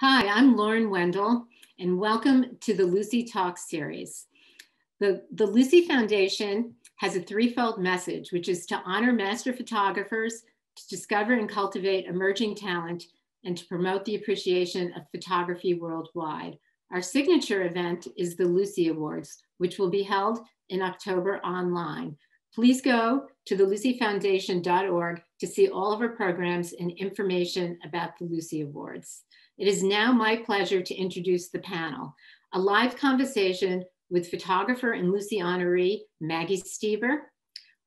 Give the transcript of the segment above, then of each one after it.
Hi, I'm Lauren Wendell, and welcome to the Lucie Talk series. The, the Lucie Foundation has a threefold message, which is to honor master photographers, to discover and cultivate emerging talent, and to promote the appreciation of photography worldwide. Our signature event is the Lucie Awards, which will be held in October online. Please go to the lucyfoundation.org to see all of our programs and information about the Lucie Awards. It is now my pleasure to introduce the panel, a live conversation with photographer and Lucie honoree Maggie Steber,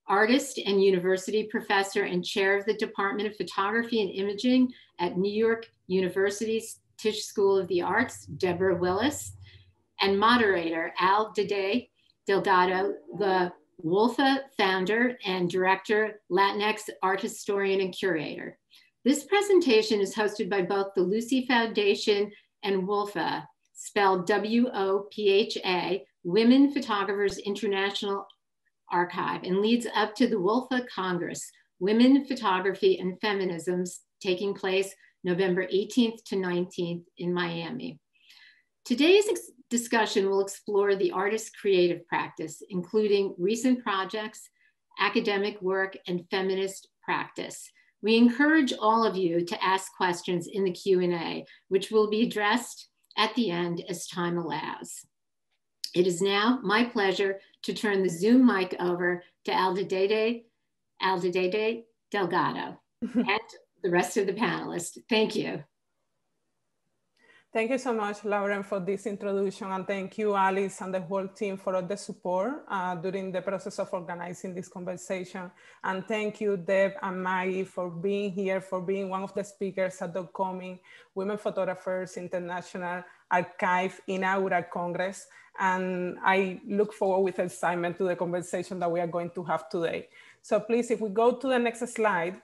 artist and university professor and chair of the Department of Photography and Imaging at New York University's Tisch School of the Arts, Deborah Willis, and moderator Aldeide Delgado, the WOPHA founder and director, Latinx art historian and curator. This presentation is hosted by both the Lucie Foundation and WOPHA, spelled W-O-P-H-A, Women Photographers International Archive, and leads up to the WOPHA Congress, Women, Photography, and Feminisms, taking place November 18th to 19th in Miami. Today's discussion will explore the artist's creative practice, including recent projects, academic work, and feminist practice. We encourage all of you to ask questions in the Q&A, which will be addressed at the end as time allows. It is now my pleasure to turn the Zoom mic over to Aldedede, Aldedede Delgado and the rest of the panelists. Thank you. Thank you so much, Lauren, for this introduction. And thank you, Alice, and the whole team for all the support uh, during the process of organizing this conversation. And thank you, Deb and Maggie, for being here, for being one of the speakers at the coming Women Photographers International Archive Inaugural Congress. And I look forward with excitement to the conversation that we are going to have today. So please, if we go to the next slide,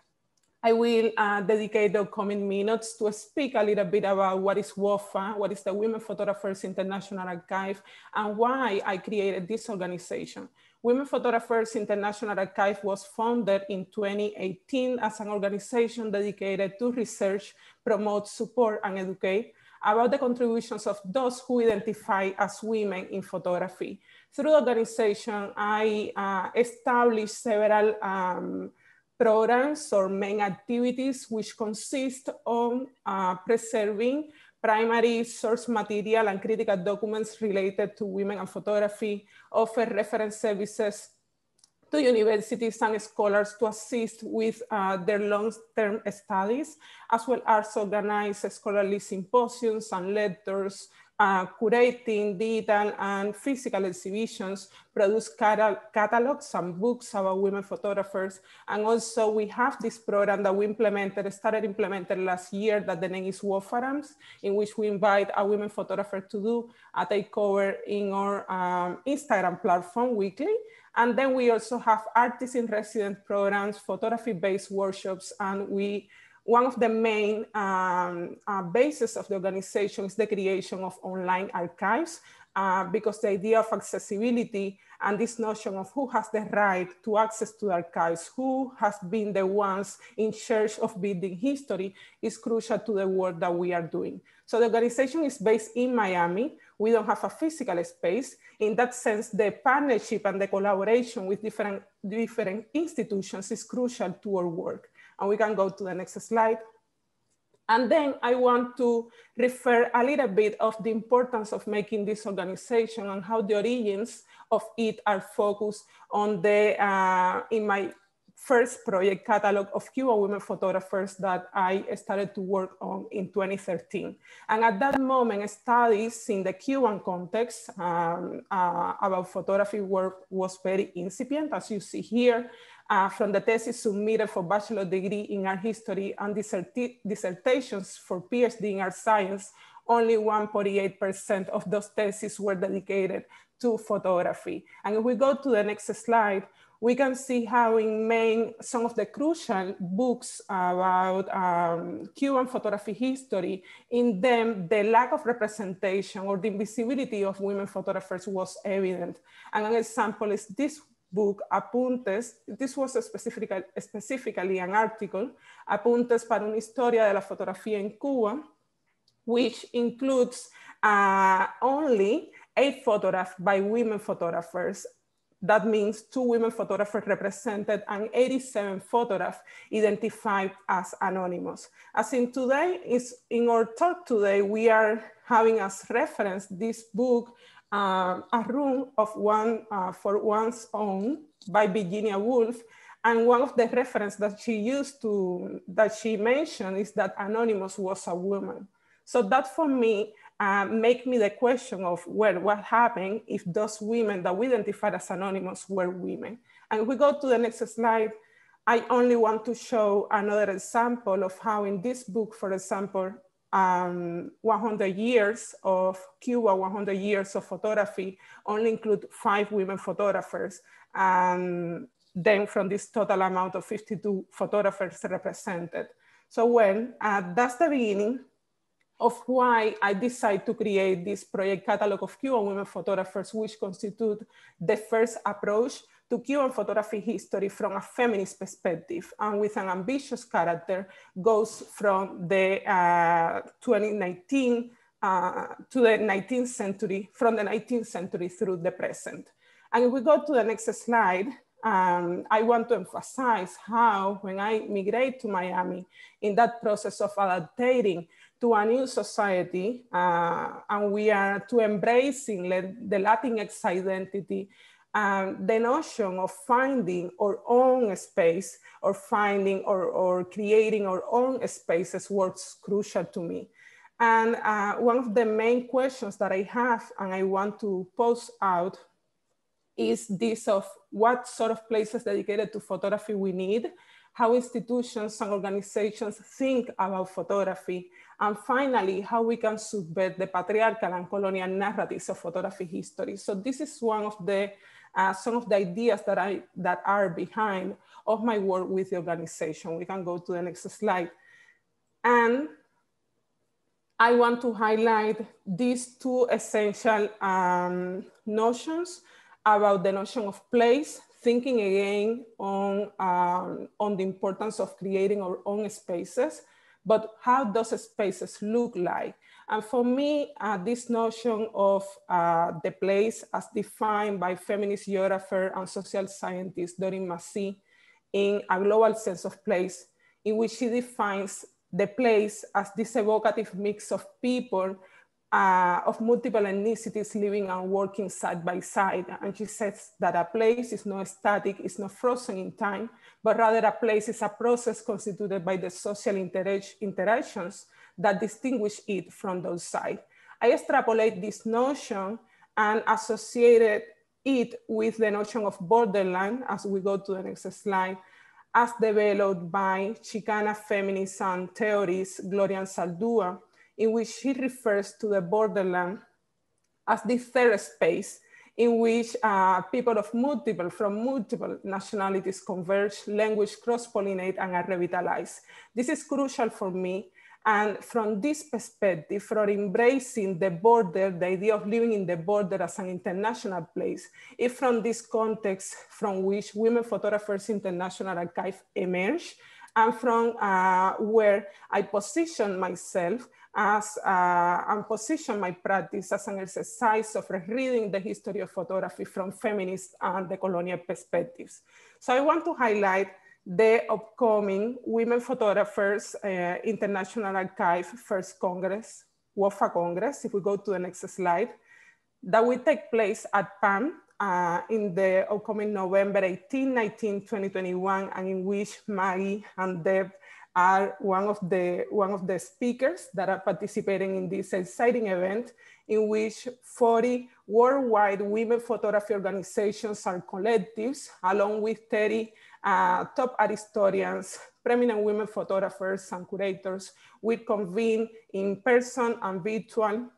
I will uh, dedicate the coming minutes to speak a little bit about what is WOPHA, what is the Women Photographers International Archive, and why I created this organization. Women Photographers International Archive was founded in 2018 as an organization dedicated to research, promote, support, and educate about the contributions of those who identify as women in photography. Through the organization, I uh, established several um, programs or main activities which consist on uh, preserving primary source material and critical documents related to women and photography, offer reference services to universities and scholars to assist with uh, their long-term studies, as well as organize scholarly symposiums and lectures, uh, curating digital and physical exhibitions, produce catalogs and books about women photographers. And also we have this program that we implemented, started implemented last year that the name is WOFARAMS, in which we invite a women photographer to do a takeover in our um, Instagram platform weekly. And then we also have artists in resident programs, photography-based workshops, and we one of the main um, uh, bases of the organization is the creation of online archives uh, because the idea of accessibility and this notion of who has the right to access to archives, who has been the ones in charge of building history is crucial to the work that we are doing. So the organization is based in Miami. We don't have a physical space. In that sense, the partnership and the collaboration with different, different institutions is crucial to our work. And we can go to the next slide. And then I want to refer a little bit of the importance of making this organization and how the origins of it are focused on the, uh, in my first project catalog of Cuban women photographers that I started to work on in 2013. And at that moment, studies in the Cuban context um, uh, about photography work was very incipient, as you see here uh, from the thesis submitted for bachelor degree in art history and dissertations for PhD in art science, only 1.8% of those theses were dedicated to photography. And if we go to the next slide, we can see how in main some of the crucial books about um, Cuban photography history, in them the lack of representation or the invisibility of women photographers was evident. And an example is this book, Apuntes, this was specifically, specifically an article, Apuntes para una historia de la fotografía en Cuba, which includes uh, only eight photographs by women photographers. That means two women photographers represented and 87 photographs identified as anonymous. As in today, is in our talk today, we are having as reference this book, uh, A Room of One uh, for One's Own by Virginia Woolf. And one of the reference that she used to, that she mentioned is that Anonymous was a woman. So that for me uh, make me the question of well, what happened if those women that we identified as anonymous were women? And we go to the next slide. I only want to show another example of how in this book, for example, um, 100 years of Cuba, 100 years of photography only include five women photographers. And then from this total amount of 52 photographers represented. So when uh, that's the beginning, of why I decided to create this project catalog of Cuban women photographers, which constitute the first approach to Cuban photography history from a feminist perspective and with an ambitious character goes from the uh, 2019 uh, to the 19th century, from the 19th century through the present. And if we go to the next slide, um, I want to emphasize how when I migrate to Miami, in that process of adapting to a new society uh, and we are to embracing the Latinx identity um, the notion of finding our own space or finding or, or creating our own spaces works crucial to me. And uh, one of the main questions that I have and I want to pose out is this of what sort of places dedicated to photography we need, how institutions and organizations think about photography, and finally, how we can subvert the patriarchal and colonial narratives of photography history. So this is one of the, uh, some of the ideas that, I, that are behind of my work with the organization. We can go to the next slide. And I want to highlight these two essential um, notions about the notion of place, thinking again on, um, on the importance of creating our own spaces, but how does spaces look like? And for me, uh, this notion of uh, the place as defined by feminist geographer and social scientist Doreen Massey in a global sense of place, in which she defines the place as this evocative mix of people uh, of multiple ethnicities living and working side by side. And she says that a place is not static, it's not frozen in time, but rather a place is a process constituted by the social inter interactions that distinguish it from those sides. I extrapolate this notion and associated it with the notion of borderland as we go to the next slide, as developed by Chicana feminism theorist Gloria Anzaldúa, in which she refers to the borderland as the third space in which uh, people of multiple, from multiple nationalities converge, language cross-pollinate and are revitalized. This is crucial for me. And from this perspective, for embracing the border, the idea of living in the border as an international place, if from this context from which Women Photographers International Archive emerged, and from uh, where I position myself as uh, and position my practice as an exercise of reading the history of photography from feminist and the colonial perspectives. So I want to highlight the upcoming Women Photographers uh, International Archive First Congress, WOPHA Congress, if we go to the next slide, that will take place at PAM uh, in the upcoming November 18, 19, 2021, and in which Maggie and Deb are one of the one of the speakers that are participating in this exciting event in which 40 worldwide women photography organizations and collectives along with 30 uh, top art historians prominent women photographers and curators will convene in person and virtual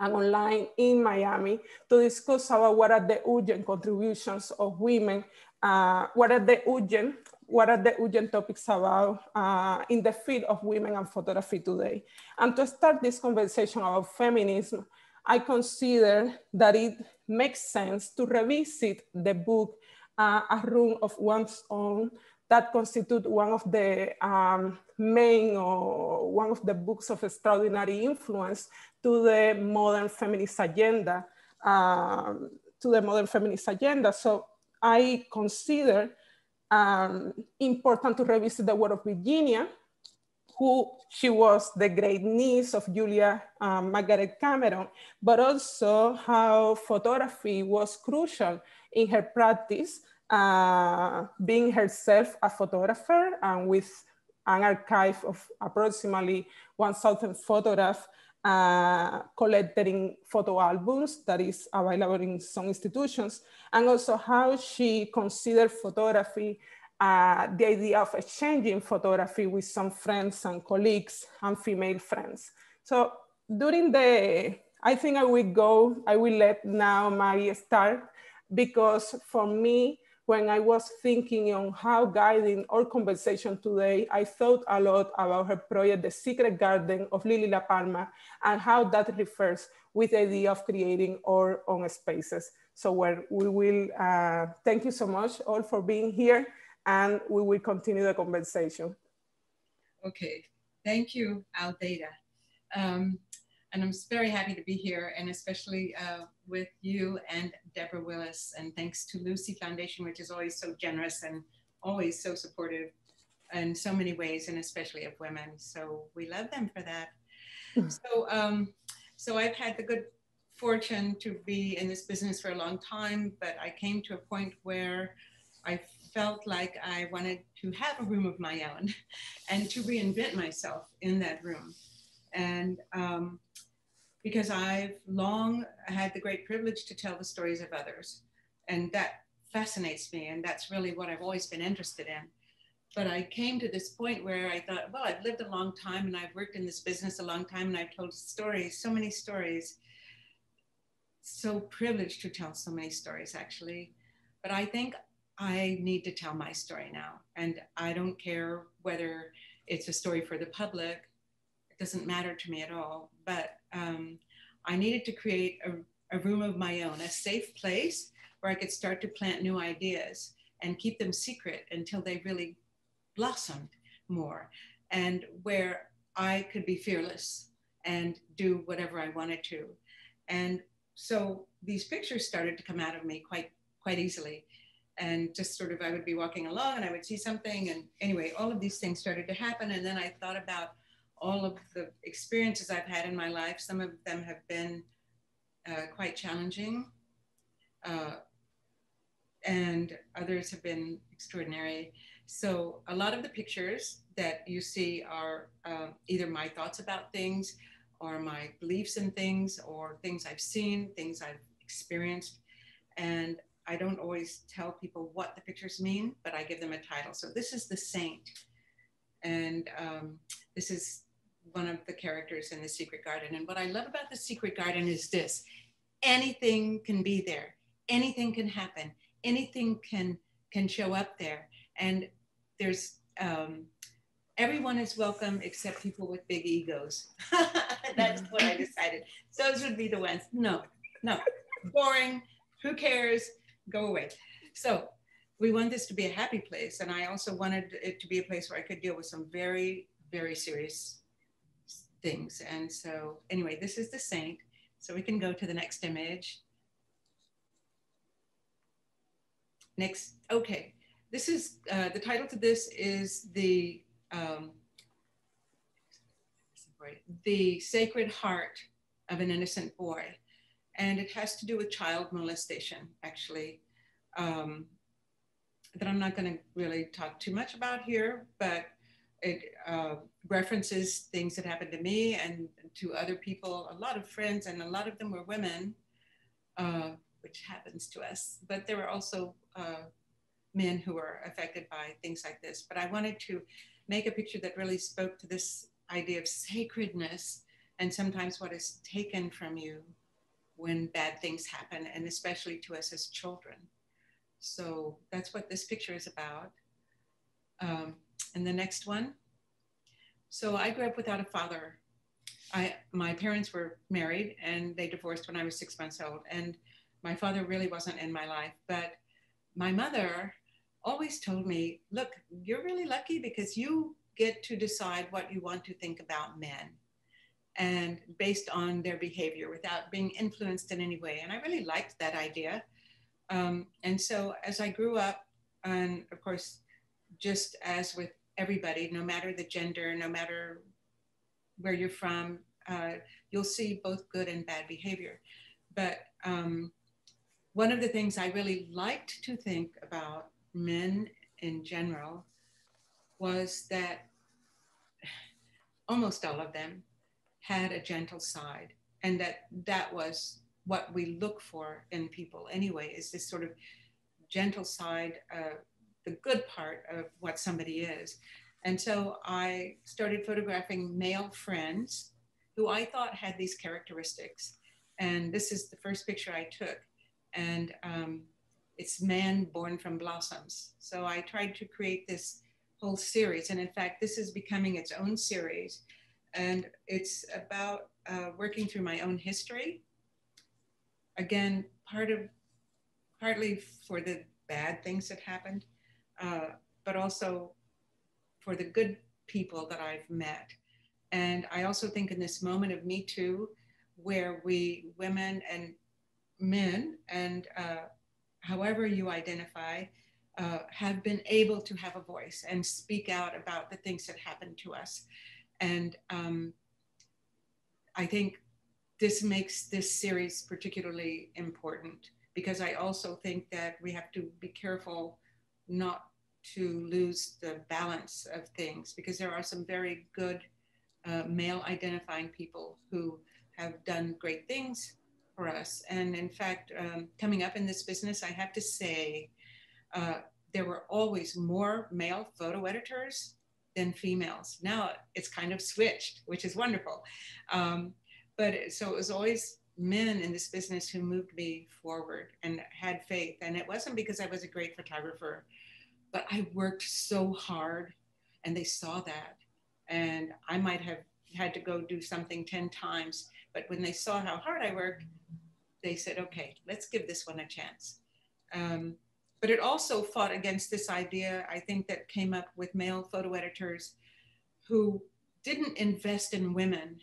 and online in Miami to discuss about what are the urgent contributions of women, uh, what are the urgent what are the urgent topics about uh, in the field of women and photography today. And to start this conversation about feminism, I consider that it makes sense to revisit the book, uh, A Room of One's Own that constitute one of the um, main or one of the books of extraordinary influence to the modern feminist agenda, um, to the modern feminist agenda. So I consider um, important to revisit the work of Virginia, who she was the great niece of Julia um, Margaret Cameron, but also how photography was crucial in her practice, uh, being herself a photographer and with an archive of approximately 1,000 photographs uh, collected in photo albums that is available in some institutions, and also how she considered photography uh, the idea of exchanging photography with some friends and colleagues and female friends. So during the, I think I will go, I will let now Maggie start because for me, when I was thinking on how guiding our conversation today, I thought a lot about her project, The Secret Garden of Lily La Palma, and how that refers with the idea of creating our own spaces. So where we will, uh, thank you so much all for being here and we will continue the conversation. Okay, thank you, Aldeide. Um, and I'm very happy to be here and especially uh, with you and Deborah Willis. And thanks to Lucie Foundation, which is always so generous and always so supportive in so many ways, and especially of women. So we love them for that. Hmm. so, um, so I've had the good fortune to be in this business for a long time, but I came to a point where I felt like I wanted to have a room of my own and to reinvent myself in that room. And um, because I've long had the great privilege to tell the stories of others. And that fascinates me. And that's really what I've always been interested in. But I came to this point where I thought, well, I've lived a long time and I've worked in this business a long time and I've told stories, so many stories. So privileged to tell so many stories, actually. But I think I need to tell my story now. And I don't care whether it's a story for the public, it doesn't matter to me at all. But um, I needed to create a, a room of my own, a safe place where I could start to plant new ideas and keep them secret until they really blossomed more, and where I could be fearless and do whatever I wanted to. And so these pictures started to come out of me quite quite easily and just sort of I would be walking along and I would see something and anyway all of these things started to happen and then I thought about all of the experiences I've had in my life some of them have been uh, quite challenging uh, and others have been extraordinary so a lot of the pictures that you see are uh, either my thoughts about things or my beliefs in things or things I've seen things I've experienced and I don't always tell people what the pictures mean, but I give them a title. So this is the saint. And um, this is one of the characters in the secret garden. And what I love about the secret garden is this anything can be there, anything can happen, anything can can show up there. And there's um, everyone is welcome except people with big egos. That's what I decided. Those would be the ones. No, no, boring. Who cares? go away. So we want this to be a happy place. And I also wanted it to be a place where I could deal with some very, very serious things. And so anyway, this is the saint. So we can go to the next image. Next, okay. This is, uh, the title to this is the, um, the Sacred Heart of an Innocent Boy and it has to do with child molestation, actually, um, that I'm not going to really talk too much about here, but it uh, references things that happened to me and to other people, a lot of friends, and a lot of them were women, uh, which happens to us. But there were also uh, men who were affected by things like this. But I wanted to make a picture that really spoke to this idea of sacredness and sometimes what is taken from you when bad things happen, and especially to us as children. So that's what this picture is about. Um, and the next one. So I grew up without a father. I, my parents were married and they divorced when I was six months old. And my father really wasn't in my life. But my mother always told me, look, you're really lucky because you get to decide what you want to think about men and based on their behavior without being influenced in any way. And I really liked that idea. Um, and so as I grew up, and of course, just as with everybody, no matter the gender, no matter where you're from, uh, you'll see both good and bad behavior. But um, one of the things I really liked to think about men in general was that almost all of them had a gentle side and that that was what we look for in people anyway is this sort of gentle side uh, the good part of what somebody is. And so i started photographing male friends who i thought had these characteristics. And this is the first picture i took. And um, it's man born from blossoms. So i tried to create this whole series. And in fact this is becoming its own series. And it's about uh, working through my own history. Again, part of, partly for the bad things that happened, uh, but also for the good people that I've met. And I also think in this moment of Me Too, where we, women and men, and uh, however you identify, uh, have been able to have a voice and speak out about the things that happened to us. And um, I think this makes this series particularly important because I also think that we have to be careful not to lose the balance of things because there are some very good uh, male identifying people who have done great things for us. And in fact, um, coming up in this business, I have to say, uh, there were always more male photo editors than females. Now it's kind of switched, which is wonderful. Um, but so it was always men in this business who moved me forward and had faith. And it wasn't because I was a great photographer, but I worked so hard and they saw that. And I might have had to go do something 10 times, but when they saw how hard I worked, they said, okay, let's give this one a chance. Um, but it also fought against this idea, I think, that came up with male photo editors who didn't invest in women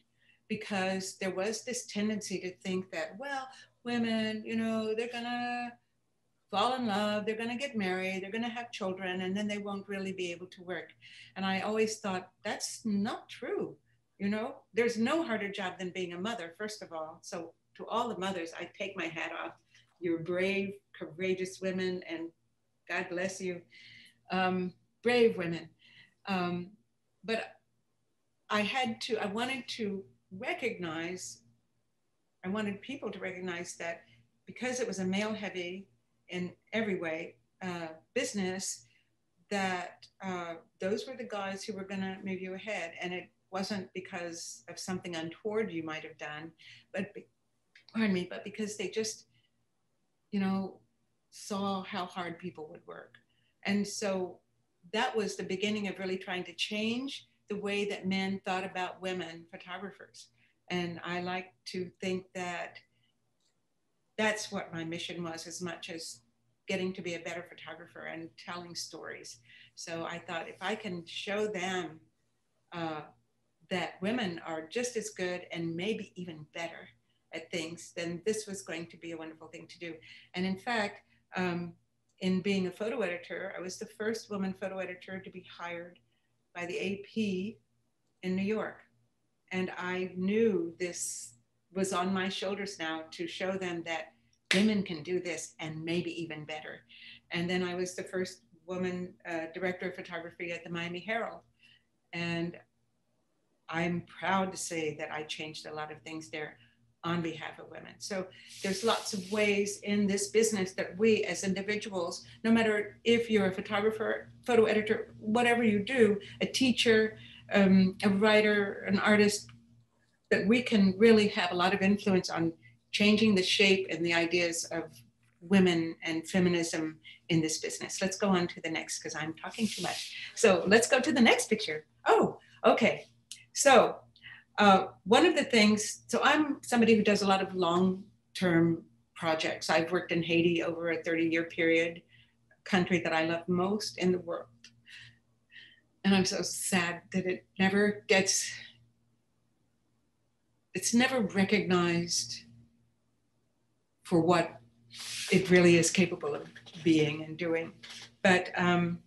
because there was this tendency to think that, well, women, you know, they're gonna fall in love, they're gonna get married, they're gonna have children, and then they won't really be able to work. And I always thought that's not true. You know, there's no harder job than being a mother, first of all. So to all the mothers, I take my hat off you're brave, courageous women, and God bless you, um, brave women. Um, but I had to, I wanted to recognize, I wanted people to recognize that because it was a male heavy in every way uh, business, that uh, those were the guys who were going to move you ahead. And it wasn't because of something untoward you might have done, but pardon me, but because they just you know, saw how hard people would work. And so that was the beginning of really trying to change the way that men thought about women photographers. And I like to think that that's what my mission was as much as getting to be a better photographer and telling stories. So I thought if I can show them uh, that women are just as good and maybe even better at things, then this was going to be a wonderful thing to do. And in fact, um, in being a photo editor, I was the first woman photo editor to be hired by the AP in New York. And I knew this was on my shoulders now to show them that women can do this and maybe even better. And then I was the first woman uh, director of photography at the Miami Herald. And I'm proud to say that I changed a lot of things there on behalf of women. So there's lots of ways in this business that we as individuals, no matter if you're a photographer, photo editor, whatever you do, a teacher, um, a writer, an artist, that we can really have a lot of influence on changing the shape and the ideas of women and feminism in this business. Let's go on to the next because I'm talking too much. So let's go to the next picture. Oh, okay. So uh, one of the things, so I'm somebody who does a lot of long term projects. I've worked in Haiti over a 30 year period, country that I love most in the world. And I'm so sad that it never gets, it's never recognized for what it really is capable of being and doing. But um,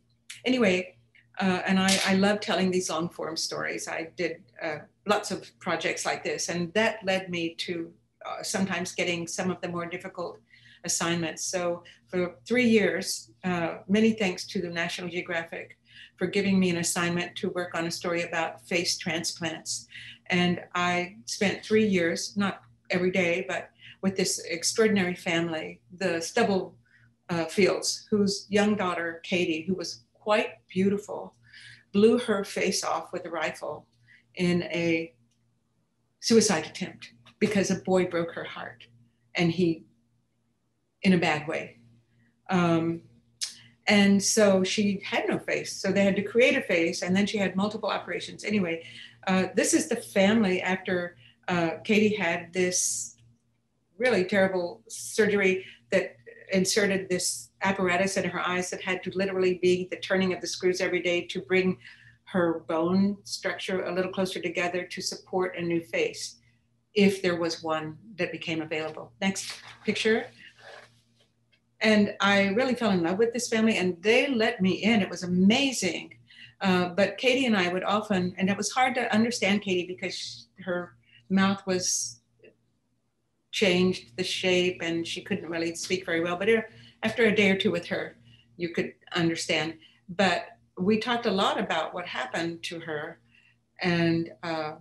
anyway, uh, and I, I love telling these long form stories. I did uh, lots of projects like this, and that led me to uh, sometimes getting some of the more difficult assignments. So for three years, uh, many thanks to the National Geographic for giving me an assignment to work on a story about face transplants. And I spent three years, not every day, but with this extraordinary family, the Stubble uh, Fields, whose young daughter, Katie, who was quite beautiful, blew her face off with a rifle in a suicide attempt because a boy broke her heart and he, in a bad way. Um, and so she had no face. So they had to create a face and then she had multiple operations. Anyway, uh, this is the family after uh, Katie had this really terrible surgery that inserted this apparatus in her eyes that had to literally be the turning of the screws every day to bring her bone structure a little closer together to support a new face if there was one that became available. Next picture. And I really fell in love with this family and they let me in. It was amazing. Uh, but Katie and I would often, and it was hard to understand Katie because her mouth was changed the shape and she couldn't really speak very well. But after a day or two with her, you could understand. But we talked a lot about what happened to her. And, uh,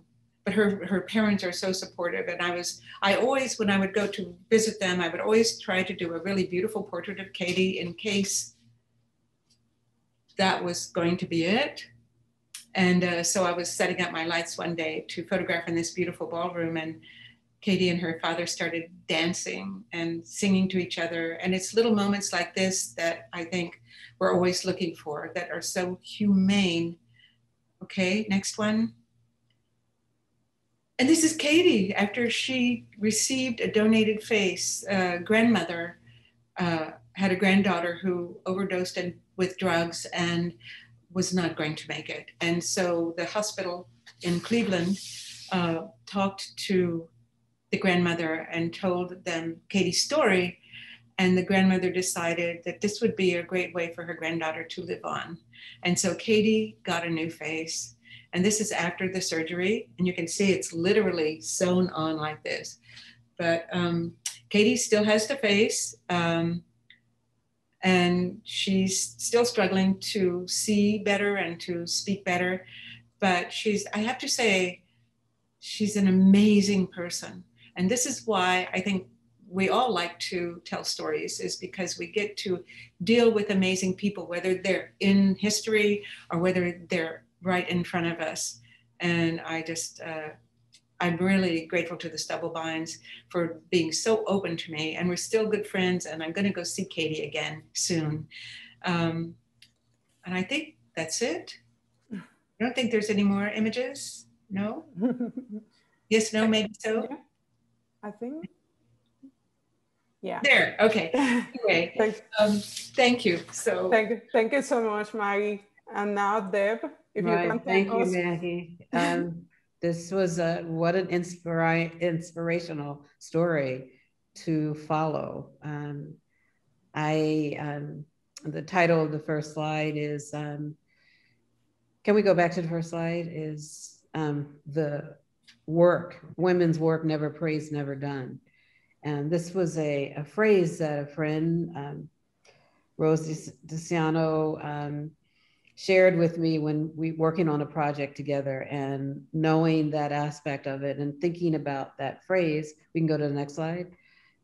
but her, her parents are so supportive. And I was, I always, when I would go to visit them, I would always try to do a really beautiful portrait of Katie in case that was going to be it. And uh, so I was setting up my lights one day to photograph in this beautiful ballroom. And Katie and her father started dancing and singing to each other. And it's little moments like this that I think we're always looking for that are so humane. Okay, next one. And this is Katie after she received a donated face. Uh, grandmother uh, had a granddaughter who overdosed and, with drugs and was not going to make it. And so the hospital in Cleveland uh, talked to the grandmother and told them Katie's story. And the grandmother decided that this would be a great way for her granddaughter to live on. And so Katie got a new face. And this is after the surgery. And you can see it's literally sewn on like this. But um, Katie still has the face. Um, and she's still struggling to see better and to speak better. But she's, I have to say, she's an amazing person. And this is why I think we all like to tell stories is because we get to deal with amazing people, whether they're in history or whether they're right in front of us. And I just, uh, I'm really grateful to the Stubblefields for being so open to me. And we're still good friends. And I'm going to go see Katie again soon. Um, and I think that's it. I don't think there's any more images. No? yes, no, maybe so. Yeah. I think. Yeah. There. Okay. Anyway, thank, um, thank you. So thank you, thank you so much, Maggie. And now, Deb, if right. you can thank thank you, Maggie. Um, this was a what an inspira- inspirational story to follow. Um, I um, the title of the first slide is. Um, can we go back to the first slide? Is um, the work, women's work never praised, never done. And this was a, a phrase that a friend, um, Rose DeCiano, um, shared with me when we working on a project together and knowing that aspect of it and thinking about that phrase. We can go to the next slide.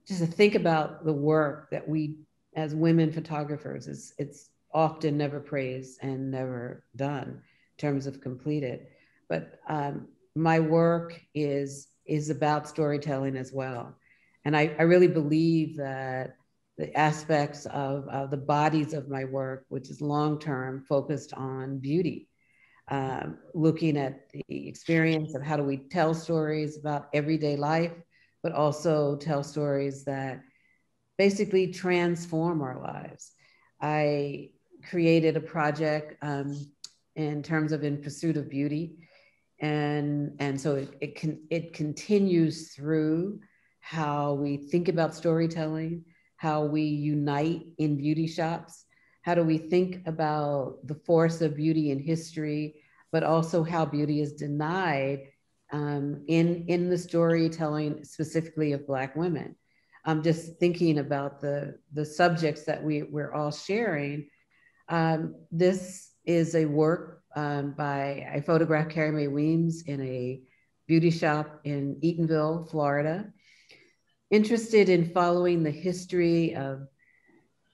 Just to think about the work that we as women photographers is it's often never praised and never done in terms of completed. But um, my work is is about storytelling as well. And I, I really believe that the aspects of, of the bodies of my work, which is long term focused on beauty, um, looking at the experience of how do we tell stories about everyday life, but also tell stories that basically transform our lives. I created a project um, in terms of In Pursuit of Beauty. And, and so it, it, can, it continues through how we think about storytelling, how we unite in beauty shops, how do we think about the force of beauty in history, but also how beauty is denied um, in, in the storytelling specifically of Black women. I'm just thinking about the, the subjects that we, we're all sharing. Um, this is a work um, by, I photographed Carrie Mae Weems in a beauty shop in Eatonville, Florida. Interested in following the history of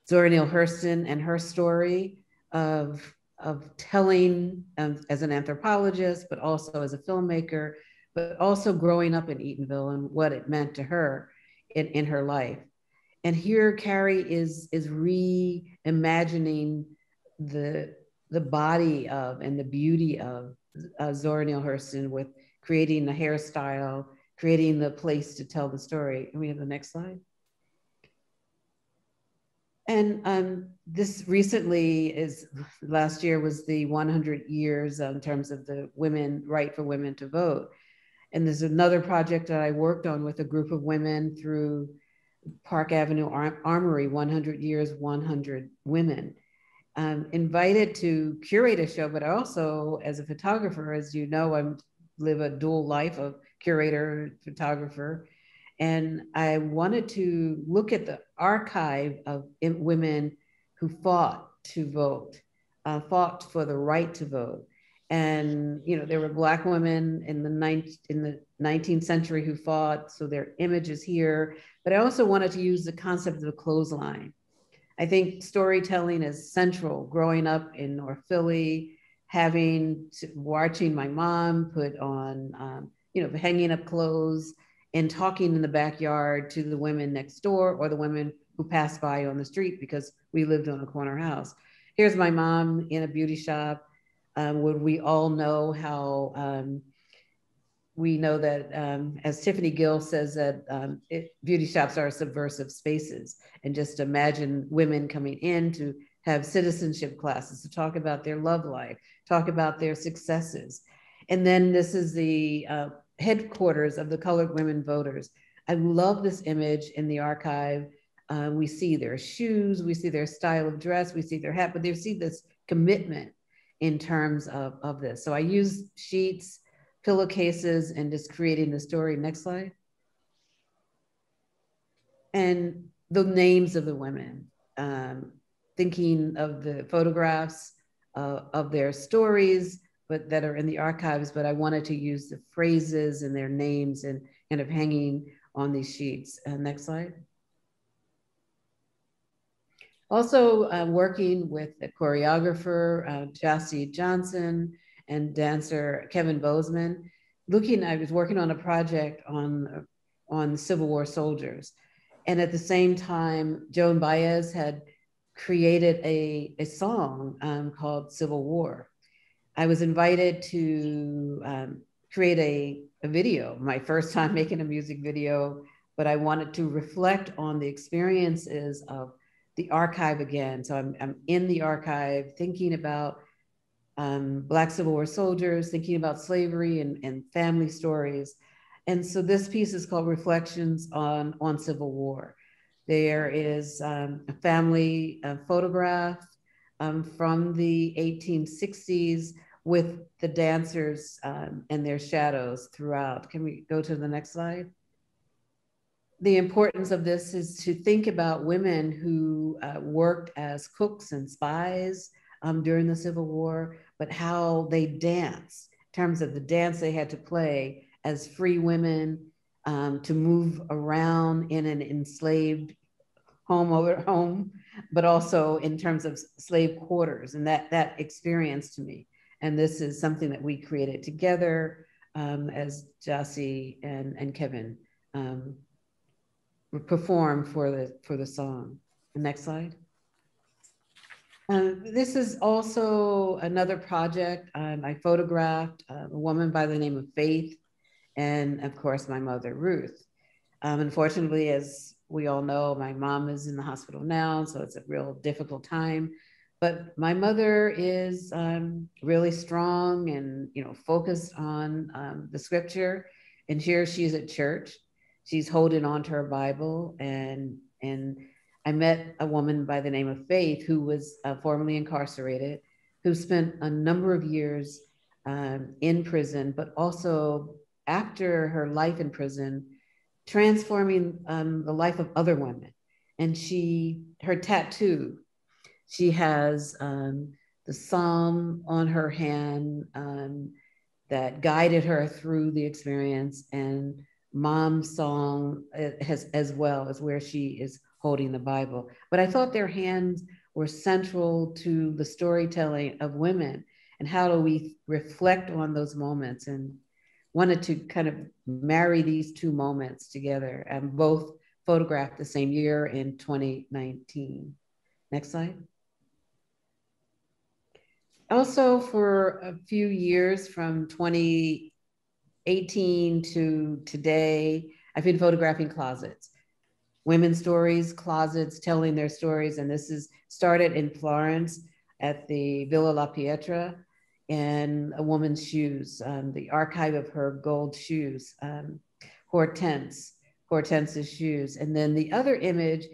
Zora Neale Hurston and her story of, of telling um, as an anthropologist, but also as a filmmaker, but also growing up in Eatonville and what it meant to her in, in her life. And here Carrie is, is reimagining the, the body of and the beauty of uh, Zora Neale Hurston with creating the hairstyle, creating the place to tell the story. Can we have the next slide? And um, this recently is last year was the 100 years in terms of the women right for women to vote. And there's another project that I worked on with a group of women through Park Avenue Ar- Armory, 100 Years, 100 Women. Um, invited to curate a show, but also as a photographer, as you know, I live a dual life of curator, photographer. And I wanted to look at the archive of women who fought to vote, uh, fought for the right to vote. And you know there were black women in the ninth in the 19th century who fought so their images here. But i also wanted to use the concept of the clothesline. I think storytelling is central. Growing up in north philly having to, watching my mom put on um, you know hanging up clothes and talking in the backyard to the women next door or the women who passed by on the street because we lived on a corner house here's my mom in a beauty shop um, would we all know how um, we know that, um, as Tiffany Gill says, that um, it, beauty shops are subversive spaces. And just imagine women coming in to have citizenship classes to talk about their love life, talk about their successes. And then this is the uh, headquarters of the colored women voters. I love this image in the archive. Uh, we see their shoes, we see their style of dress, we see their hat, but they see this commitment in terms of, of this. So I use sheets, pillowcases, and just creating the story. Next slide. And the names of the women, um, thinking of the photographs uh, of their stories, but that are in the archives, but I wanted to use the phrases and their names and kind of hanging on these sheets. Uh, next slide. Also uh, working with the choreographer, uh, Johnson, and dancer Kevin Bozeman. Looking, I was working on a project on, on Civil War soldiers. And at the same time, Joan Baez had created a, a song um, called Civil War. I was invited to um, create a, a video, my first time making a music video, but I wanted to reflect on the experiences of the archive again. So I'm, I'm in the archive thinking about um, Black Civil War soldiers, thinking about slavery and, and family stories. And so this piece is called Reflections on, on Civil War. There is um, a family uh, photograph um, from the 1860s with the dancers um, and their shadows throughout. Can we go to the next slide? the importance of this is to think about women who uh, worked as cooks and spies um, during the Civil War, but how they dance in terms of the dance they had to play as free women um, to move around in an enslaved home over home, but also in terms of slave quarters and that that experience to me. And this is something that we created together um, as Jassy and, and Kevin um, perform for the for the song. Next slide. Um, this is also another project. Um, I photographed uh, a woman by the name of Faith, and of course my mother Ruth. Um, unfortunately, as we all know, my mom is in the hospital now, so it's a real difficult time. But my mother is um, really strong and you know focused on um, the scripture. And here she's at church. She's holding on to her Bible, and and I met a woman by the name of Faith who was uh, formerly incarcerated, who spent a number of years um, in prison, but also after her life in prison, transforming um, the life of other women. And she, her tattoo, she has um, the psalm on her hand um, that guided her through the experience, and mom's song uh, has, as well as where she is holding the Bible. But I thought their hands were central to the storytelling of women and how do we reflect on those moments and wanted to kind of marry these two moments together and both photographed the same year in 2019. Next slide. Also, for a few years from 2018 to today, I've been photographing closets, women's stories, closets, telling their stories. And this is started in Florence at the Villa La Pietra in a woman's shoes, um, the archive of her gold shoes, um, Hortense, Hortense's shoes. And then the other image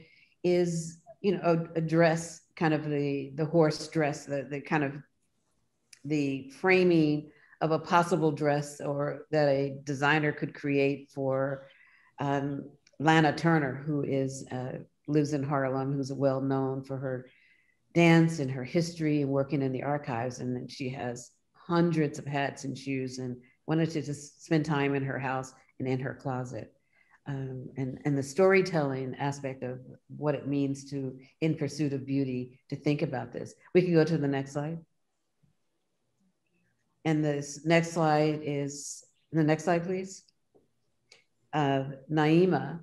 is, you know, a, a dress, kind of the, the horse dress, the, the kind of the framing of a possible dress or that a designer could create for um, Lana Turner, who is uh, lives in Harlem, who's well known for her dance and her history and working in the archives. And then she has hundreds of hats and shoes and wanted to just spend time in her house and in her closet. Um, and, and the storytelling aspect of what it means to, in pursuit of beauty, to think about this. We can go to the next slide. And this next slide is, the next slide, please. Uh, Naima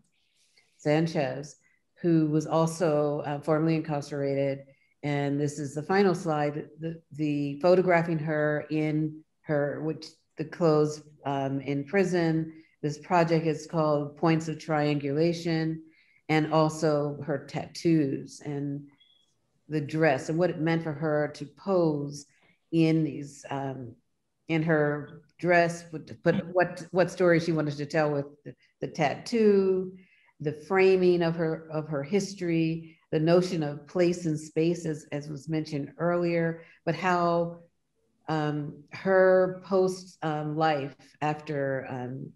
Sanchez, who was also uh, formerly incarcerated and this is the final slide, the, the photographing her in her, which the clothes um, in prison. This project is called Points of Triangulation, and also her tattoos and the dress and what it meant for her to pose in these um, in her dress, but what what story she wanted to tell with the, the tattoo, the framing of her of her history, the notion of place and space, as, as was mentioned earlier, but how um, her post um, life after um,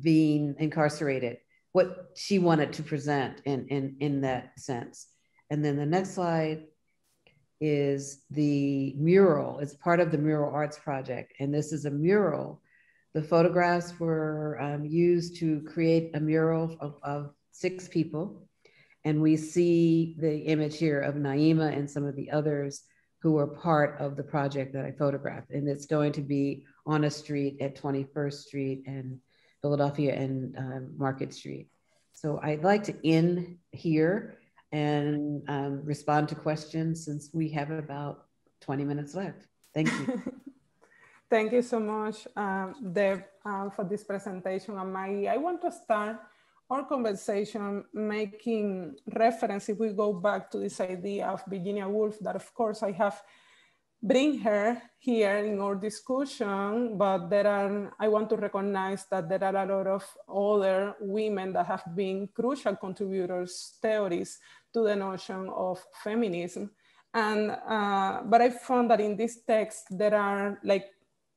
being incarcerated, what she wanted to present in, in, in that sense. And then the next slide is the mural. It's part of the Mural Arts Project. And this is a mural. The photographs were um, used to create a mural of, of six people and we see the image here of Naima and some of the others who were part of the project that I photographed. And it's going to be on a street at 21st Street and Philadelphia and um, Market Street. So I'd like to end here and um, respond to questions since we have about 20 minutes left. Thank you. Thank you so much, um, Deb, um, for this presentation. And Maggie, I want to start our conversation making reference, if we go back to this idea of Virginia Woolf, that of course I have bring her here in our discussion, but there are, I want to recognize that there are a lot of other women that have been crucial contributors, theories to the notion of feminism. And, uh, but I found that in this text, there are like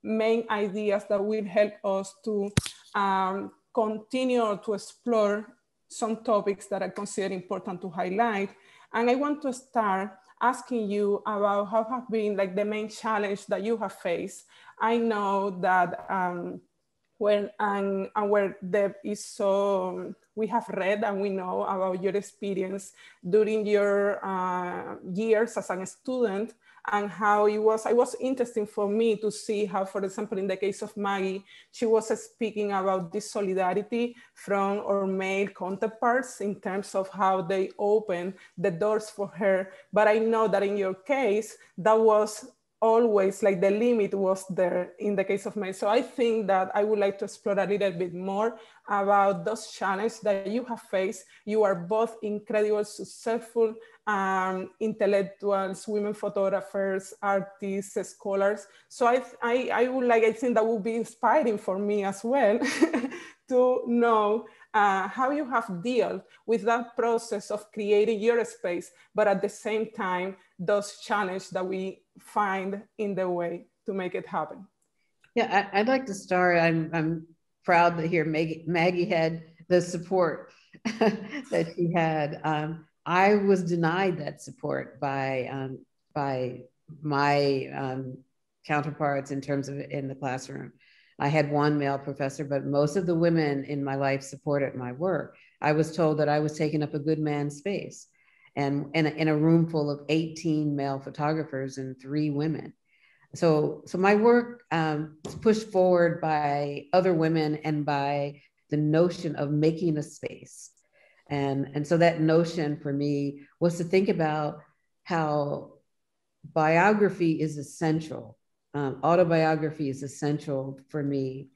main ideas that will help us to um, continue to explore some topics that I consider important to highlight. And I want to start asking you about how have been like the main challenge that you have faced. I know that um, when and, and where Deb is so, we have read and we know about your experience during your uh, years as a student and how it was, it was interesting for me to see how, for example, in the case of Maggie, she was speaking about this solidarity from our male counterparts in terms of how they open the doors for her. But I know that in your case, that was always like the limit was there in the case of men. So I think that I would like to explore a little bit more about those challenges that you have faced. You are both incredible, successful um, intellectuals, women photographers, artists, scholars. So I, I, I would like, I think that would be inspiring for me as well to know uh, how you have dealt with that process of creating your space, but at the same time, those challenges that we find in the way to make it happen. Yeah, I, would like to start. I'm, I'm proud to hear Maggie, Maggie had the support that she had. Um, I was denied that support by um, by my um, counterparts in terms of in the classroom. I had one male professor, but most of the women in my life supported my work. I was told that I was taking up a good man's space and in a, in a room full of 18 male photographers and three women. So, so my work um, was pushed forward by other women and by the notion of making a space. And, and so that notion for me was to think about how biography is essential um, autobiography is essential for me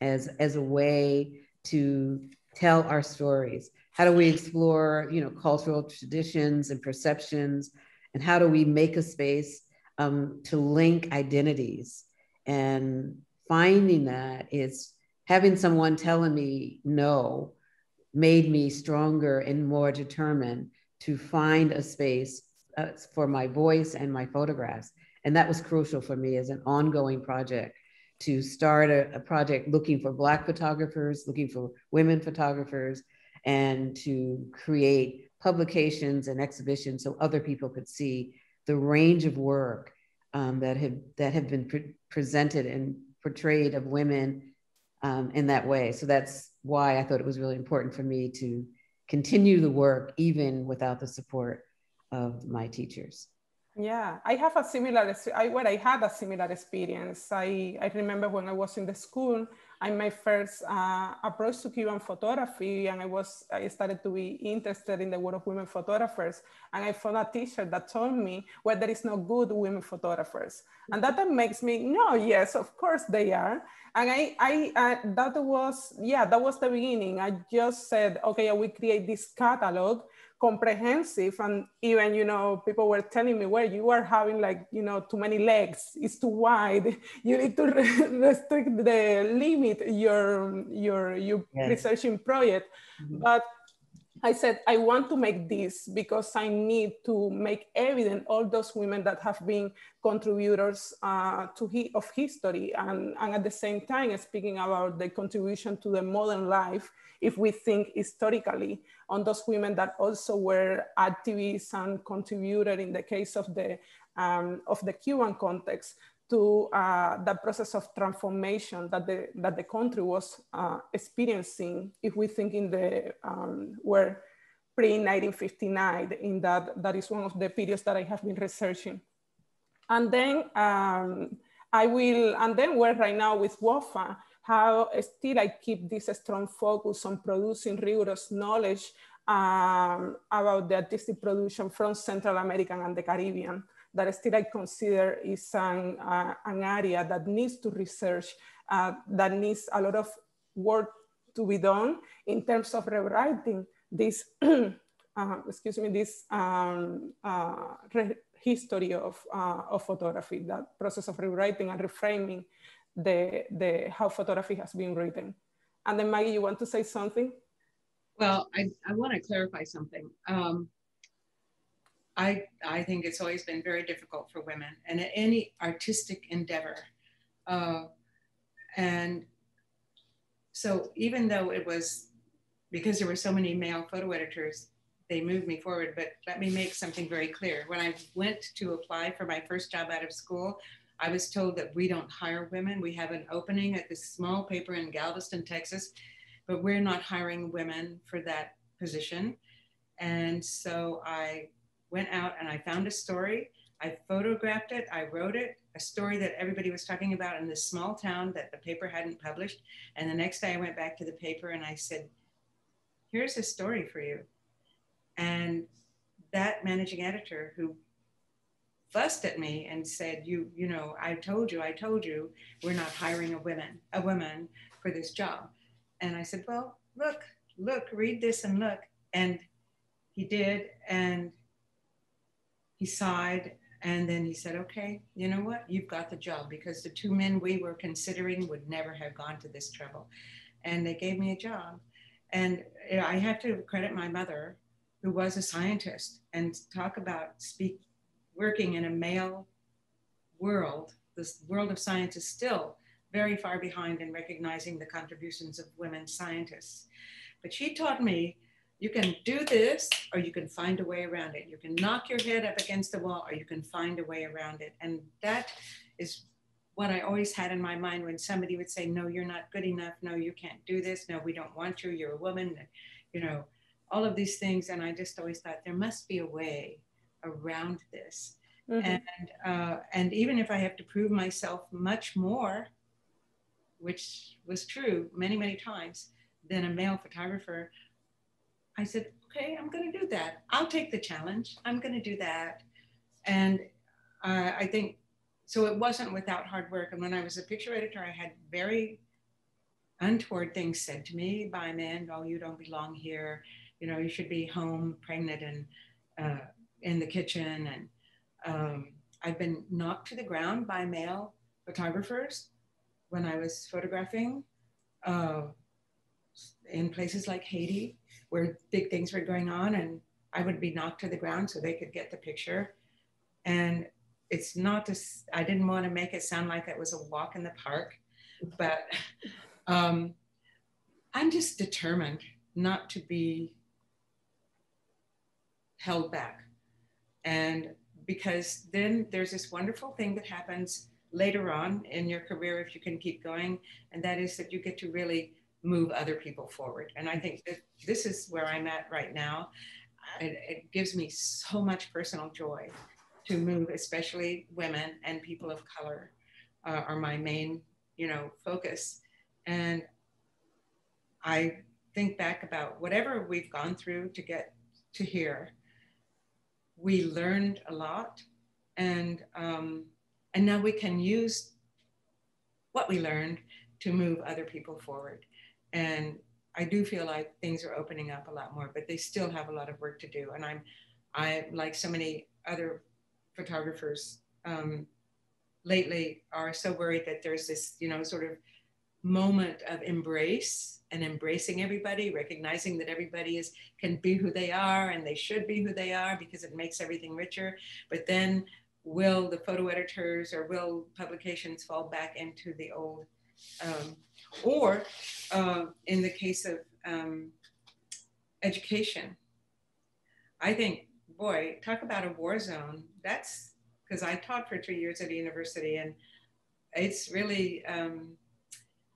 as as a way to tell our stories how do we explore you know cultural traditions and perceptions? And how do we make a space um, to link identities? And finding that is having someone telling me no made me stronger and more determined to find a space uh, for my voice and my photographs. And that was crucial for me as an ongoing project to start a, a project looking for Black photographers, looking for women photographers, and to create publications and exhibitions so other people could see the range of work um, that have that have been pre- presented and portrayed of women um, in that way. So that's why I thought it was really important for me to continue the work even without the support of my teachers. Yeah, I have a similar, I, well, I had a similar experience. I, I remember when I was in the school, I my first uh, approach to Cuban photography and I was, I started to be interested in the world of women photographers. And I found a teacher that told me, well, there is no good women photographers. And that makes me, no, yes, of course they are. And I, I, that was, yeah, that was the beginning. I just said, okay, will create this catalog comprehensive and even you know people were telling me well you are having like you know too many legs it's too wide you need to restrict the limit your your your yes. researching project mm-hmm. but I said, I want to make this because I need to make evident all those women that have been contributors uh, to he, of history. And, and at the same time, speaking about the contribution to the modern life, if we think historically on those women that also were activists and contributed in the case of the, um, of the Cuban context to uh, the process of transformation that the, that the country was uh, experiencing, if we think in the, um, where pre-1959, in that, that is one of the periods that I have been researching. And then um, I will, and then we're right now with WOPHA, how still I keep this strong focus on producing rigorous knowledge um, about the artistic production from Central America and the Caribbean that still I consider is an, uh, an area that needs to research, uh, that needs a lot of work to be done in terms of rewriting this, uh, excuse me, this um, uh, history of, uh, of photography, that process of rewriting and reframing the, the, how photography has been written. And then Maggie, you want to say something? Well, I, I want to clarify something. Um, I, I think it's always been very difficult for women and any artistic endeavor. Uh, and so even though it was because there were so many male photo editors, they moved me forward. But let me make something very clear. When I went to apply for my first job out of school, I was told that we don't hire women. We have an opening at this small paper in Galveston, Texas, but we're not hiring women for that position. And so I went out and I found a story. I photographed it, I wrote it, a story that everybody was talking about in this small town that the paper hadn't published. And the next day I went back to the paper and I said, Here's a story for you. And that managing editor who fussed at me and said, "You, you know, I told you, I told you, we're not hiring a woman, a woman for this job." And I said, "Well, look, look, read this and look." And he did, and he sighed, and then he said, "Okay, you know what? You've got the job because the two men we were considering would never have gone to this trouble." And they gave me a job. And I have to credit my mother, who was a scientist, and talk about speak working in a male world, this world of science is still very far behind in recognizing the contributions of women scientists. But she taught me you can do this or you can find a way around it. You can knock your head up against the wall or you can find a way around it. And that is what I always had in my mind when somebody would say, No, you're not good enough. No, you can't do this. No, we don't want you. You're a woman. You know, all of these things. And I just always thought there must be a way around this. Mm-hmm. And uh, and even if I have to prove myself much more, which was true many many times, than a male photographer, I said, okay, I'm going to do that. I'll take the challenge. I'm going to do that. And uh, I think so. It wasn't without hard work. And when I was a picture editor, I had very untoward things said to me by men. Oh, you don't belong here. You know, you should be home, pregnant, and uh, in the kitchen. And um, I've been knocked to the ground by male photographers when I was photographing uh, in places like Haiti, where big things were going on, and I would be knocked to the ground so they could get the picture. And it's not just, I didn't want to make it sound like it was a walk in the park, but um, I'm just determined not to be held back. And because then there's this wonderful thing that happens later on in your career if you can keep going, and that is that you get to really move other people forward. And I think this is where I'm at right now. It, it gives me so much personal joy to move, especially women and people of color uh, are my main, you know, focus. And I think back about whatever we've gone through to get to here we learned a lot and um, and now we can use what we learned to move other people forward and i do feel like things are opening up a lot more but they still have a lot of work to do and i'm i like so many other photographers um, lately are so worried that there's this you know sort of moment of embrace and embracing everybody, recognizing that everybody is can be who they are and they should be who they are because it makes everything richer. But then will the photo editors or will publications fall back into the old? Um, or of um, education, I think, boy, talk about a war zone. That's because I taught for three years at a university and it's really um,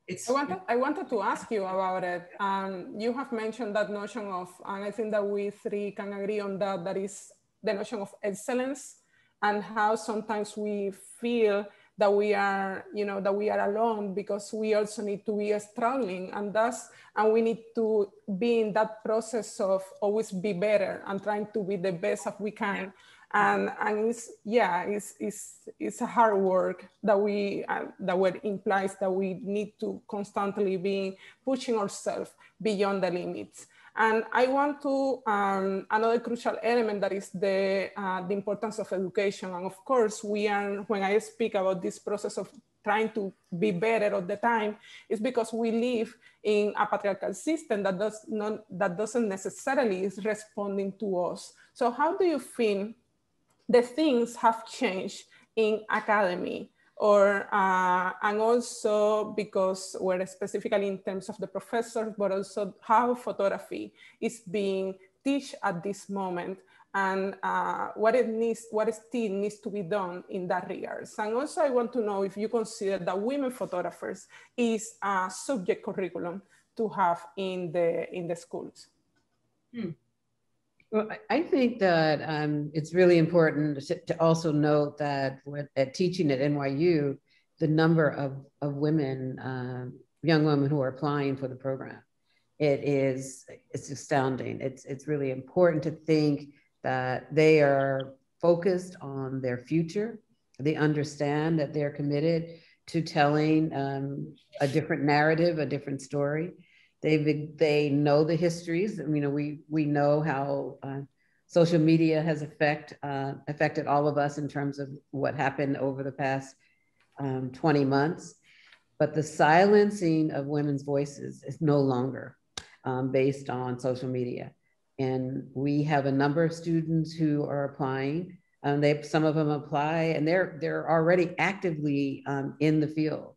it's I wanted, I wanted to ask you about it. Um, you have mentioned that notion of, and I think that we three can agree on that, that is the notion of excellence and how sometimes we feel that we are, you know, that we are alone because we also need to be struggling. And thus, and we need to be in that process of always be better and trying to be the best that we can. And and it's yeah it's it's it's a hard work that we uh, that what implies that we need to constantly be pushing ourselves beyond the limits and i want to um, another crucial element that is the uh, the importance of education. And of course we are when i speak about this process of trying to be better all the time is because we live in a patriarchal system that does not that doesn't necessarily is responding to us. So how do you feel the things have changed in academy or uh, and also because we're specifically in terms of the professors but also how photography is being teach at this moment and uh, what it needs what still needs to be done in that regards and also i want to know if you consider that women photographers is a subject curriculum to have in the in the schools hmm. Well, I think that um, it's really important to also note that at teaching at NYU, the number of, of women, um, young women who are applying for the program, it is it's astounding. It's it's really important to think that they are focused on their future. They understand that they're committed to telling um, a different narrative, a different story. They they know the histories. You know, we we know how uh, social media has affect uh, affected all of us in terms of what happened over the past um, 20 months. But the silencing of women's voices is no longer um, based on social media. And we have a number of students who are applying. Um, they some of them apply, and they're they're already actively um, in the field.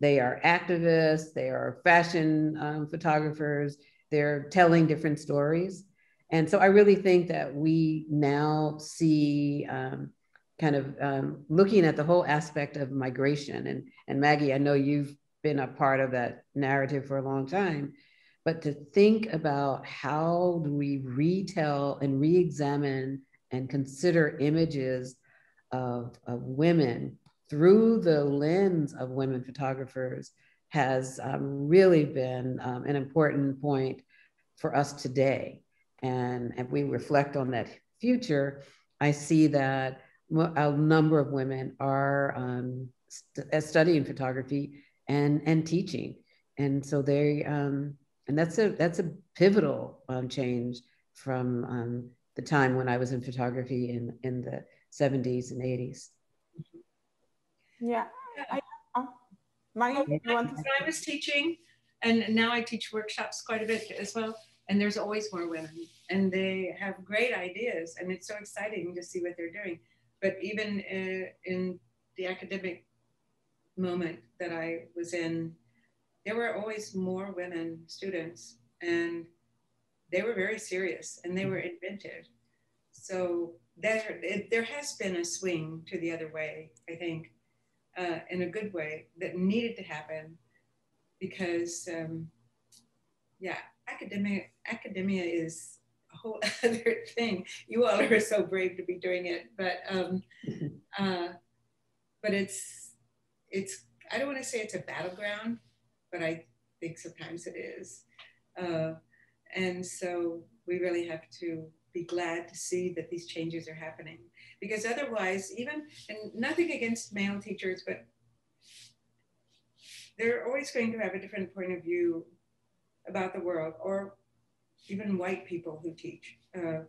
They are activists. They are fashion um, photographers. They're telling different stories, and so I really think that we now see um, kind of um, looking at the whole aspect of migration. And and Maggie, I know you've been a part of that narrative for a long time but to think about how do we retell and re-examine and consider images of, of women through the lens of women photographers has um, really been um, an important point for us today. And if we reflect on that future, I see that a number of women are um, st- studying photography and, and teaching. And so they, um, and that's a that's a pivotal um, change from um, the time when I was in photography in in the 70s and 80s. Yeah. I, uh, Maya, when I was teaching, and now I teach workshops quite a bit as well, and there's always more women, and they have great ideas, and it's so exciting to see what they're doing. But even uh, in the academic moment that I was in there were always more women students and they were very serious and they were inventive. So there, it, there has been a swing to the other way, I think, uh, in a good way that needed to happen because, um, yeah, academia, academia is a whole other thing. You all are so brave to be doing it, but, um, uh, but it's, it's, I don't want to say it's a battleground, but I think sometimes it is. Uh, and so we really have to be glad to see that these changes are happening because otherwise, even, and nothing against male teachers, but they're always going to have a different point of view about the world, or even white people who teach uh,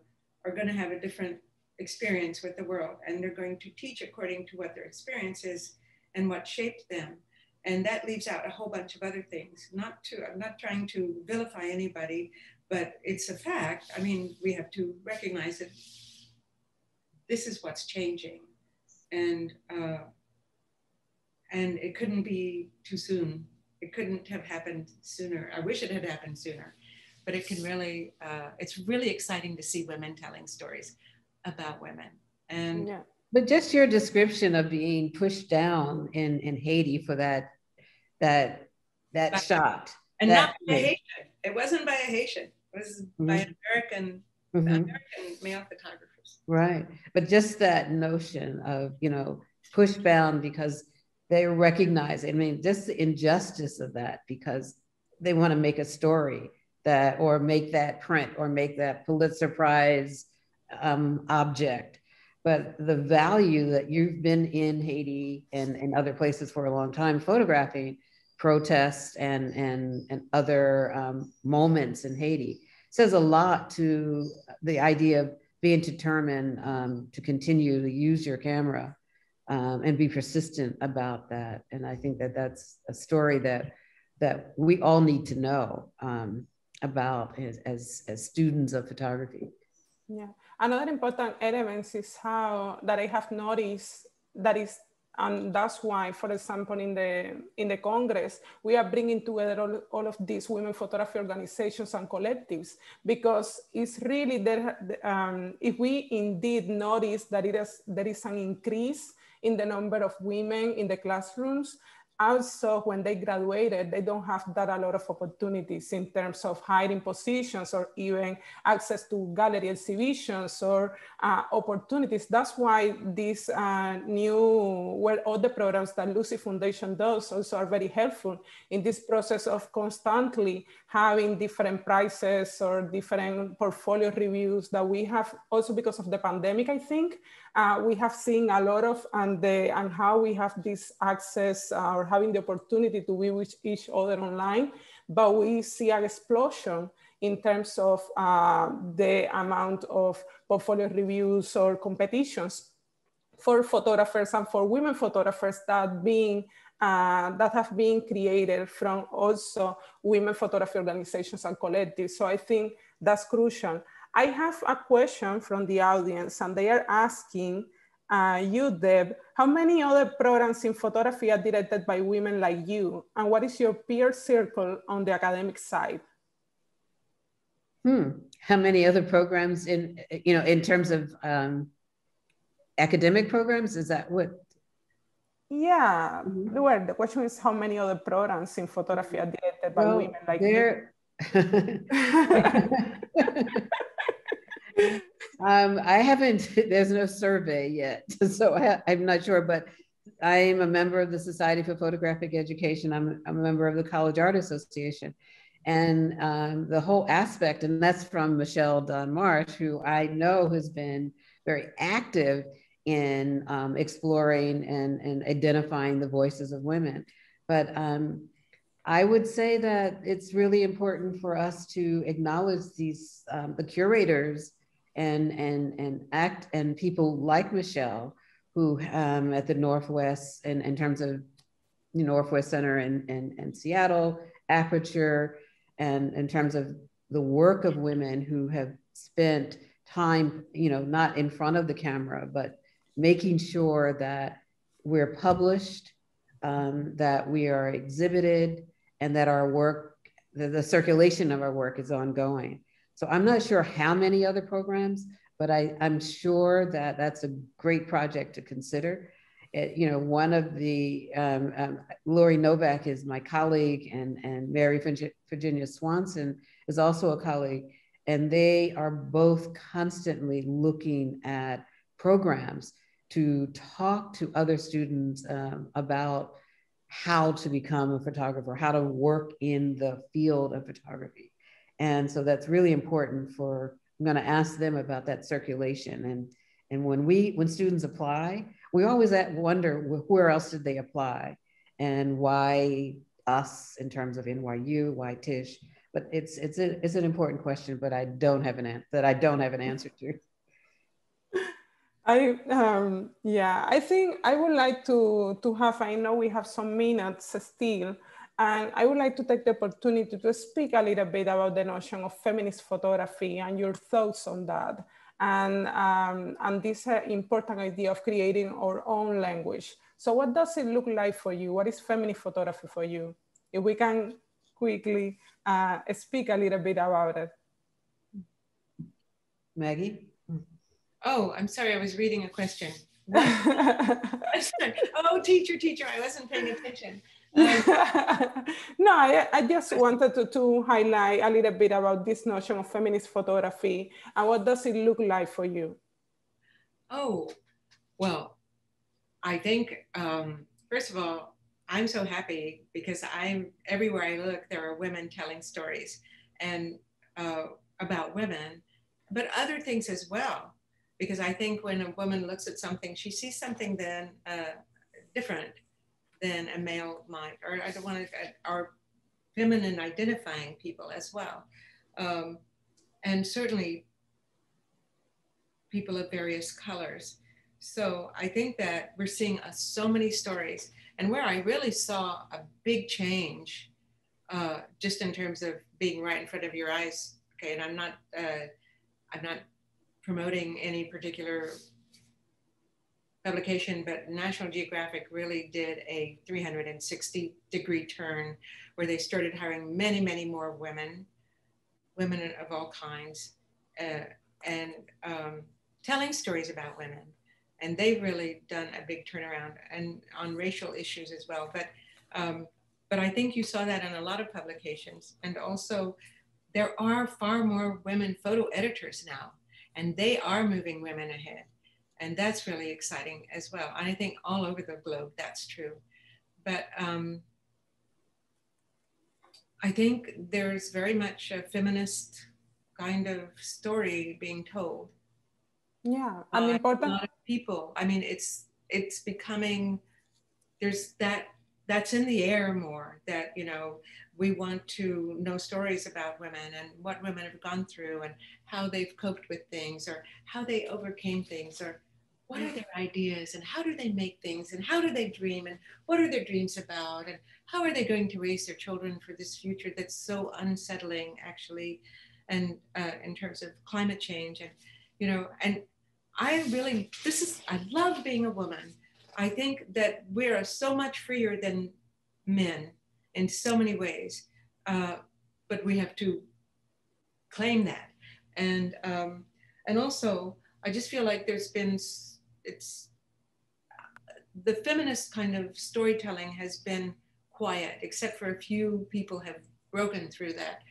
are going to have a different experience with the world, and they're going to teach according to what their experience is and what shaped them. And that leaves out a whole bunch of other things. Not to i'm not trying to vilify anybody but it's a fact. I mean we have to recognize that this is what's changing and uh, and it couldn't be too soon it couldn't have happened sooner i wish it had happened sooner but it can really uh, it's really exciting to see women telling stories about women and yeah. But just your description of being pushed down in, in Haiti for that that that by, shot. And that not by a Haitian. It wasn't by a Haitian. It was mm-hmm. by an American mm-hmm. American male photographers. Right. But just that notion of, you know, push bound because they recognize, I mean, just the injustice of that because they want to make a story that or make that print or make that Pulitzer Prize um, object but the value that you've been in Haiti and, and other places for a long time photographing protests and, and, and other um, moments in Haiti says a lot to the idea of being determined um, to continue to use your camera um, and be persistent about that. And I think that that's a story that that we all need to know um, about as, as, as students of photography. Yeah. Another important element is how that I have noticed that is and that's why, for example, in the in the Congress, we are bringing together all, all of these women photography organizations and collectives because it's really there. Um, if we indeed notice that it is there is an increase in the number of women in the classrooms, also when they graduated, they don't have that a lot of opportunities in terms of hiring positions or even access to gallery exhibitions or uh, opportunities. That's why these uh, new, well, all the programs that Lucie Foundation does also are very helpful in this process of constantly having different prices or different portfolio reviews that we have also because of the pandemic, I think, uh, we have seen a lot of and the and how we have this access uh, or having the opportunity to be with each other online, but we see an explosion in terms of uh, the amount of portfolio reviews or competitions for photographers and for women photographers that being uh, that have been created from also women photography organizations and collectives. So I think that's crucial. I have a question from the audience and they are asking uh, you, Deb, how many other programs in photography are directed by women like you? And what is your peer circle on the academic side? Hmm. How many other programs in, you know, in terms of um, academic programs? Is that what? Yeah, mm-hmm. well, the question is how many other programs in photography are directed by well, women like you? um, I haven't, there's no survey yet, so I, am not sure, but I'm a member of the Society for Photographic Education. I'm, I'm a member of the College Art Association. And um, the whole aspect, and that's from Michelle Dunn Marsh, who I know has been very active in um, exploring and, and identifying the voices of women. But um, I would say that it's really important for us to acknowledge these um, the curators and and and act and people like Michelle who um, at the Northwest and in terms of know, Northwest Center in, in, in Seattle, Aperture, and in terms of the work of women who have spent time, you know, not in front of the camera, but making sure that we're published, um, that we are exhibited, and that our work, the, the circulation of our work is ongoing. So I'm not sure how many other programs, but I, I'm sure that that's a great project to consider. It, you know, one of the, um, um, Lorie Novak is my colleague and, and Mary Virginia Swanson is also a colleague. And they are both constantly looking at programs to talk to other students um, about how to become a photographer, how to work in the field of photography. And so that's really important for, I'm gonna ask them about that circulation. And, and when we, when students apply, we always wonder where else did they apply and why us in terms of NYU, why Tisch, but it's, it's, a, it's an important question, but I don't have an, answer that I don't have an answer to. I um, yeah, I think I would like to to have. I know we have some minutes still, and I would like to take the opportunity to speak a little bit about the notion of feminist photography and your thoughts on that, and um, and this uh, important idea of creating our own language. So, what does it look like for you? What is feminist photography for you? If we can quickly uh, speak a little bit about it. Maggie. Oh, I'm sorry, I was reading a question. oh, teacher, teacher, I wasn't paying attention. No, I, I, just wanted to, to highlight a little bit about this notion of feminist photography and what does it look like for you? Oh, well, I think, um, first of all, I'm so happy because I'm everywhere I look, there are women telling stories and uh, about women, but other things as well because I think when a woman looks at something, she sees something then uh, different than a male might, or I don't want to, are feminine identifying people as well. Um, and certainly people of various colors. So I think that we're seeing uh, so many stories. And where I really saw a big change, uh, just in terms of being right in front of your eyes, okay, and I'm not, uh, I'm not promoting any particular publication, but National Geographic really did a 360 degree turn where they started hiring many, many more women, women of all kinds, uh, and um, telling stories about women. And they've really done a big turnaround and on racial issues as well. But, um, but I think you saw that in a lot of publications. And also, there are far more women photo editors now and they are moving women ahead. And that's really exciting as well. And I think all over the globe that's true. But um, I think there's very much a feminist kind of story being told. Yeah, and important. A lot of people. I mean, it's it's becoming there's that that's in the air more that you know we want to know stories about women and what women have gone through and how they've coped with things or how they overcame things or what are their ideas and how do they make things and how do they dream and what are their dreams about and how are they going to raise their children for this future that's so unsettling actually and uh, in terms of climate change and you know and i really this is i love being a woman. I think that we're so much freer than men in so many ways uh, but we have to claim that. And um, and also i just feel like there's been it's the feminist kind of storytelling has been quiet, except for a few people have broken through that.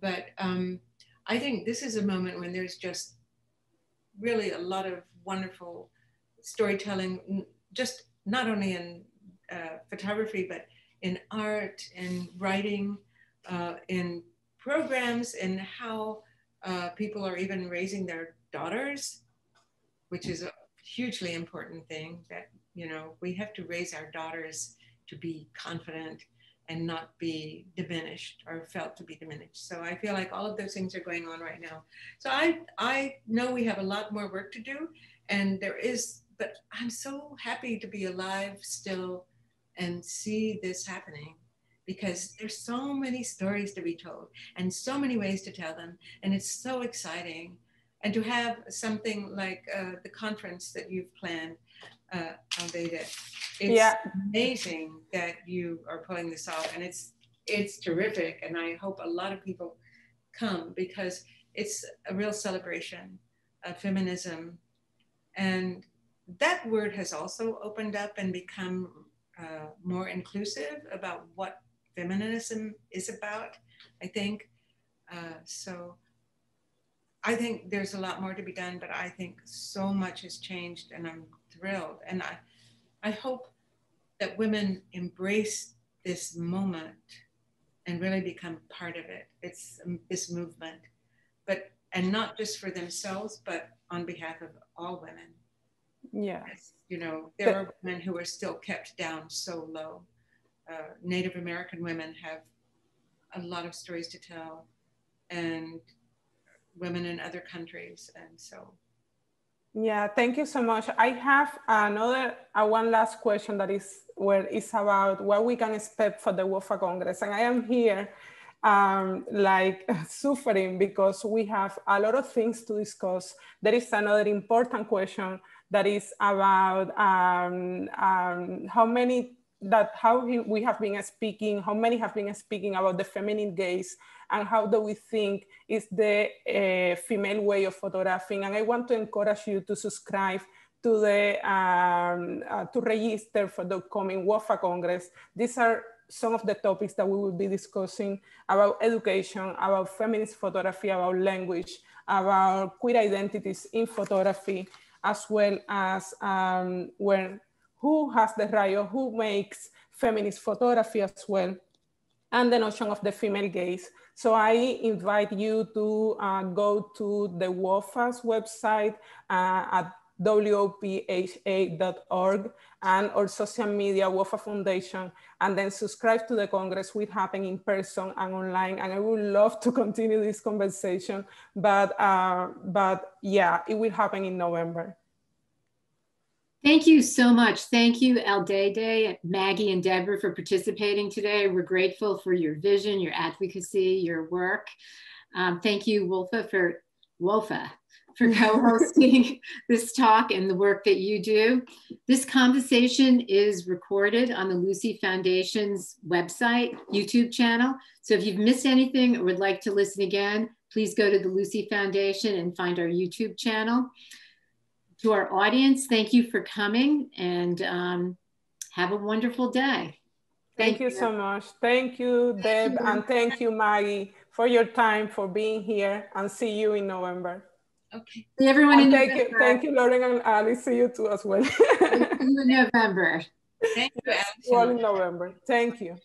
But um, I think this is a moment when there's just really a lot of wonderful storytelling, just not only in uh, photography, but in art, in writing, uh, in programs, and how uh, people are even raising their daughters, which is hugely important thing that, you know, we have to raise our daughters to be confident and not be diminished or felt to be diminished. So I feel like all of those things are going on right now. So I I know we have a lot more work to do and there is but I'm so happy to be alive still and see this happening because there's so many stories to be told and so many ways to tell them and it's so exciting and to have something like uh, the conference that you've planned, uh, Aldeide, it's yeah. amazing that you are pulling this off, and it's it's terrific. And I hope a lot of people come because it's a real celebration of feminism, and that word has also opened up and become uh, more inclusive about what feminism is about. I think uh, so. I think there's a lot more to be done, but I think so much has changed and I'm thrilled. And I, I hope that women embrace this moment and really become part of it. It's um, this movement, but, and not just for themselves, but on behalf of all women. Yes. You know, there are women who are still kept down so low. Uh, Native American women have a lot of stories to tell. And women in other countries. And so. Yeah, thank you so much. I have another, uh, one last question that is where it's about what we can expect for the WOPHA Congress. And I am here um, like suffering because we have a lot of things to discuss. There is another important question that is about um, um, how many that how we have been speaking, how many have been speaking about the feminine gaze and how do we think is the uh, female way of photographing. And I want to encourage you to subscribe to the um, uh, to register for the coming WOPHA Congress. These are some of the topics that we will be discussing about education, about feminist photography, about language, about queer identities in photography, as well as um, when who has the right or who makes feminist photography as well, and the notion of the female gaze. So I invite you to uh, go to the WOPHA's website uh, at wopha.org and our social media, WOPHA Foundation, and then subscribe to the Congress will happen in person and online. And I would love to continue this conversation, but, uh, but yeah, it will happen in November. Thank you so much. Thank you, Aldeide, Maggie, and Deborah for participating today. We're grateful for your vision, your advocacy, your work. Um, thank you, WOPHA, for WOPHA for co-hosting this talk and the work that you do. This conversation is recorded on the Lucie Foundation's website, YouTube channel. So if you've missed anything or would like to listen again, please go to the Lucie Foundation and find our YouTube channel to our audience, thank you for coming and um, have a wonderful day. Thank, thank you. you. so much. Thank you, Deb, thank you. and thank you, Maggie, for your time, for being here, and see you in November. Okay. See everyone in thank November. You, thank you, Lauren and Alice. See you too as well. see you in November. Thank you, Alice. in November. Thank you.